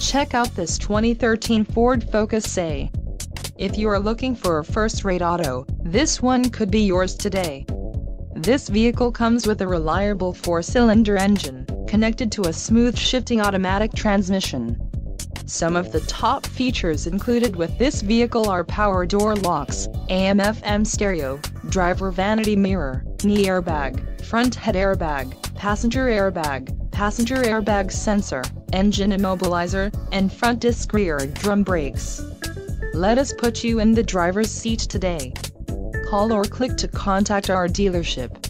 Check out this 2013 Ford Focus SE. If you are looking for a first-rate auto, this one could be yours today. This vehicle comes with a reliable four-cylinder engine, connected to a smooth shifting automatic transmission. Some of the top features included with this vehicle are power door locks, AM-FM stereo, driver vanity mirror, knee airbag, front head airbag, passenger airbag, passenger airbag sensor, engine immobilizer, and front disc rear drum brakes. Let us put you in the driver's seat today. Call or click to contact our dealership.